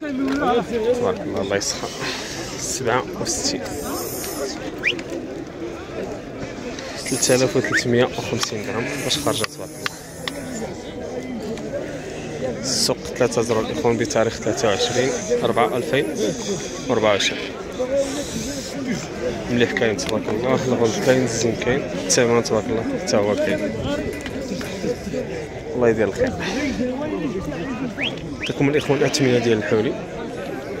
تبارك الله الله يسخر. سبعة وستين. ثلاثة آلاف وثلاثمية وخمسين غرام. باش خرجت تبارك الله. السوق ثلاثة زرو الإخوان بتاريخ ثلاثة وعشرين أربعة ألفين وأربعة وعشرين. مليح كاين تبارك الله. الغلط كاين الزين كاين الثمن تبارك الله حتى هو كاين. الله يدير الخير. لكم الاخوان الاثمنه ديال الحولي.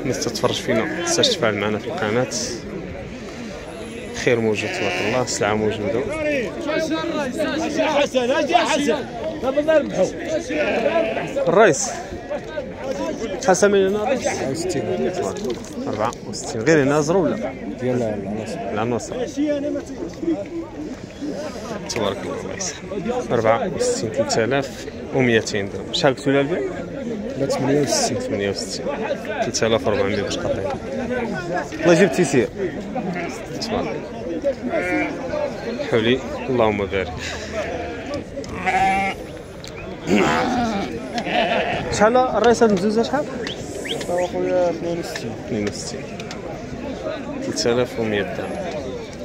الناس تتفرج فينا تنساش تفاعل معنا في القناة. خير موجود تبارك الله. السلعة موجودة. حسن أجي حسن قبل نربحوا الرئيس شحال سامي هنا. الرئيس 64 64 غير هنا زرو ولا؟ ديال العناصر. تبارك الله. الله يسلمك 64 3200 درهم. شحال قلتوا لها البيع؟ 68 68 3400 باش قاطعين الله يجيب التيسير حولي. اللهم بارك. شحال الرئيس هاد المزوزه شحال؟ اخويا 62 62 3100 درهم.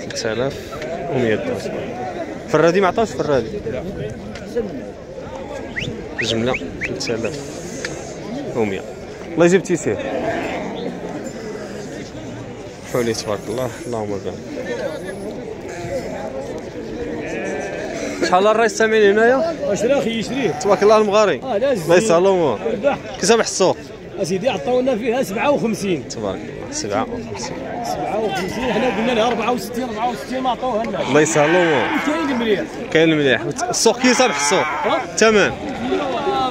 3100 درهم. فرادي ما عطاوش فرادي. لا جملة. 3000 و100 الله يجيب تيسير. حولي تبارك الله اللهم بارك. شحال الرايس الثمن هنايا؟ 20 أخي يشريه تبارك الله المغاري آه لازم الله كي سامح السوق. أسيدي عطاونا فيها 57 تبارك الله 57 57 حنا قلنا لها 64 64 ما عطوها لنا. الله يسهل الأمور كاين المليح. كاين المليح. السوق كي سامح السوق تمام.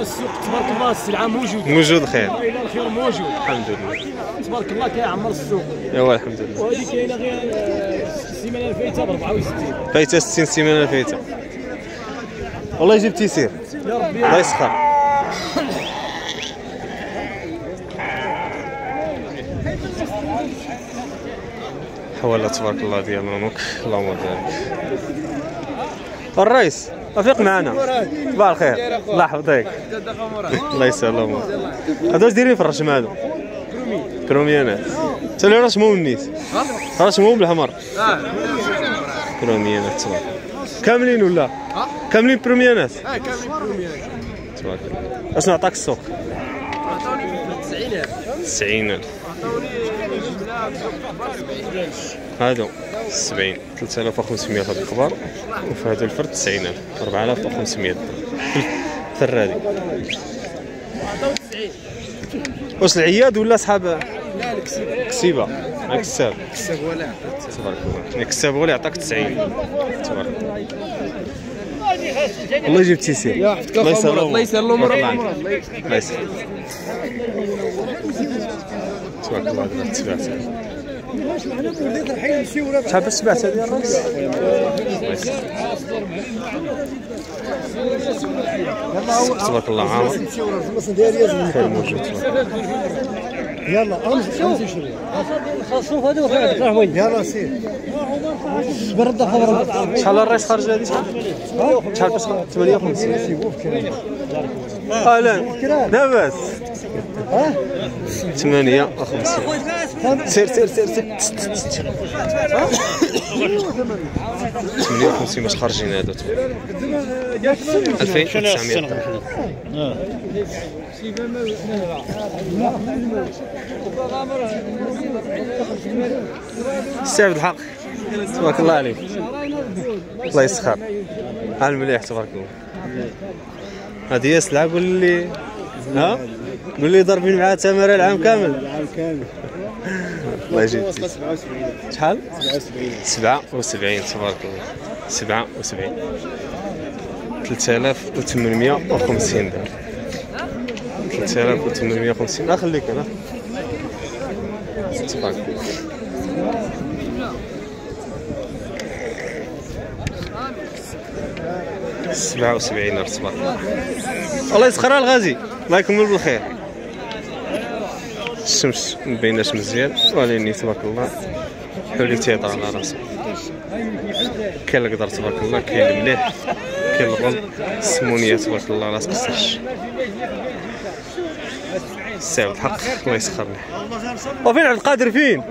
السوق تبارك الله السلعة موجودة. موجود خير إلى الخير موجود. الحمد لله. تبارك الله كيعمر السوق. أيوا الحمد لله. وهذه كاينة غير آه، السيمانه الفايتة ب 64 فايتة 60 سيمانة فايته والله يجيب تيسير يا ربي. الله يسخر. حوالا تبارك الله ديال نونوك اللهم بارك. الرئيس. رفيق معنا. صباح الخير. الله يحفظك. الله الأمور هذا واش دايرين في الرشم هذا كروميانات انت اللي رشمهم النيت رشمهم بالحمر. كروميانات تبارك كاملين ولا؟ كاملين بروميانات تبارك الله اشنو عطاك السوق 90000 هادو 70 3500 هاد الكبار وفي هذا الفرد 90000 4500 درهم فرادي واش العياد ولا صحاب لا الكسيب كسيبة. هاك الساب الكسيب ولا تبارك الله. ياك الساب هو اللي عطاك 90 تبارك الله. الله يجيب تيسير الله يسهل الله يسهل الأمور. الله يسهل تبارك الله دابا تبعت شحال تبعت هذه الراس. تبارك الله عامر خير موجود. يلا امشي امشي شوية هذا وين يلا سير برد خبر شحال الراس خارج هذه شحال شحال باش 58 أهلا لاباس 58 سير سير سير سير. 58 باش خارجين هادو؟ 2900 درهم سي عبد الحق. تبارك الله عليك. الله يسخر. على المليح تبارك الله. هذه هي السلعة قول لي. ها؟ قول لي ضاربين معها تمر العام كامل. العام كامل الله يجيب شحال؟ 77 77 تبارك الله. 77 3850 درهم. 3850 لا خليك أنا تبارك الله. سبعة وسبعين ألف تبارك الله. الله يسخرها الغازي. الله يكمل بالخير. الشمس مبيناش مزيان. ولكن تبارك الله حولي تيهضر على راسو كاين القدر تبارك الله كاين المليح كاين الغل السمونية تبارك الله لا تقصرش. عبد الحق الله يسخرني. وفين عبد القادر؟ فين؟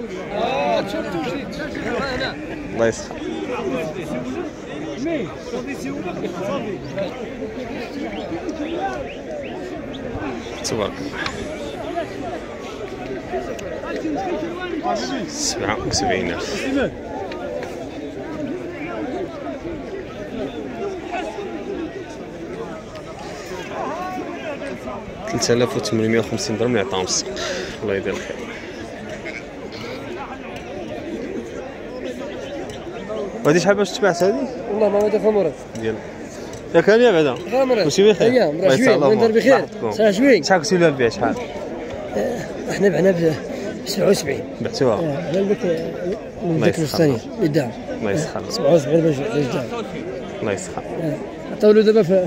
الله يسخر. تبارك الله سبعة وسبعين. ألف ثلاثة آلاف وثمانمائة وخمسين درهم اللي عطاهم السوق الله يدير الخير. هادي شحال باش تباعت هادي والله ما ودي خمرت ديال ياك هانيه بعدا ماشي بخير أيام الله راه يسهل شوي وانت الأمور. بخير. صح شوي شحال كنتي ولا البيع شحال إحنا بعنا ب 77 بعتوها على البك يسخر. الثاني الله يسخر 77 باش الله يسخر عطاو له دابا في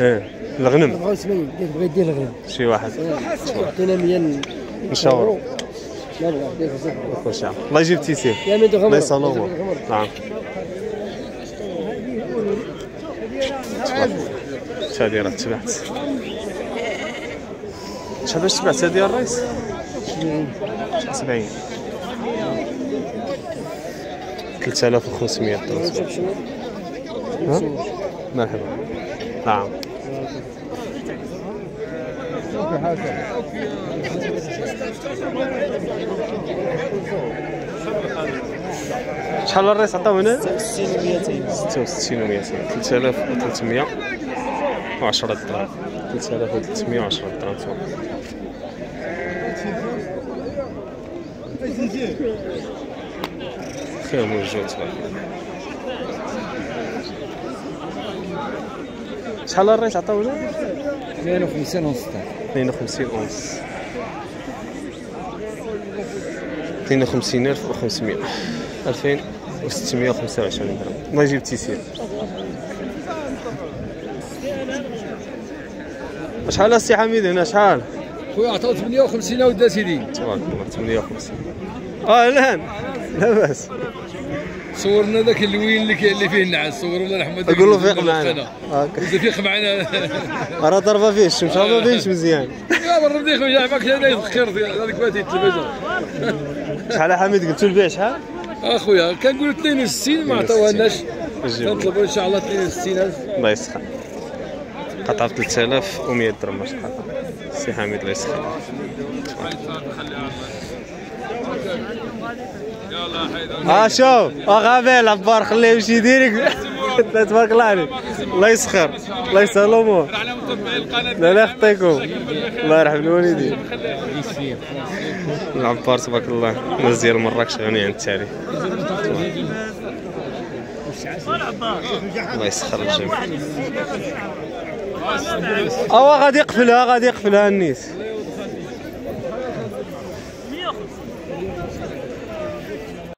إيه الغنم 77 ديك بغا يدير الغنم شي واحد عطينا 100 نشاور لا شعب. الله يجيب تيسير الله يسهل الأمور نعم هادي راه تبعت. شحال باش تبعت يا الرئيس؟ 70 3500 درهم ها؟ مرحبا نعم. شحال الرئيس عطاو هنا؟ 66 و 200 3310 درهم 3310 درهم تبارك خير موجود تبارك شحال الرئيس عطاو هنا؟ 52 ونص 52 اونص 52500 2625 درهم. الله يجيب التيسير شحال السي حميد هنا؟ شحال؟ خويا عطاو 58 ودا سيدي تبارك الله 58 آه الآن. لا بأس. صورنا ذاك اللوين اللي اللي فيه النعاس. صوروا الله يرحمه قول له فيق معنا. فيق معنا. راه ضربه فيه الشمس ما باينش مزيان. يا مرة بدي خويا معك يذكر هذيك فاتي التلفزه شحال يا حميد؟ قلت البيع شحال؟ أخويا كنقول 62 ما عطاوهالناش. كنطلبوا إن شاء الله 62 الف الله يسخر قطعة 3100 درهم باش تقطع سي حميد الله يسخر. آه شوف آه غابيل عبار خليه يمشي يديرك. تبارك الله عليك. الله يسخر. الله يسهل الأمور. لا لا يخطيكم. الله يرحم الوالدين. العبار تبارك الله. الناس ديال مراكش غني عن التعريف الله يسخر الجميع. آه غادي يقفلها غادي يقفلها النيس.